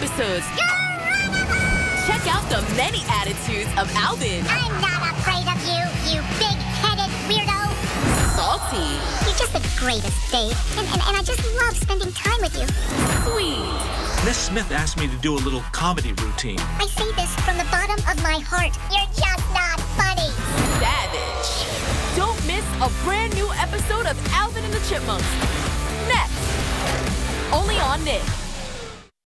episodes. Check out the many attitudes of Alvin. I'm not afraid of you, you big-headed weirdo. Salty. You're just the greatest, Dave. And, and, and I just love spending time with you. Sweet. Miss Smith asked me to do a little comedy routine. I say this from the bottom of my heart. You're just not funny. Savage. Don't miss a brand new episode of Alvin and the Chipmunks. Next. Only on Nick.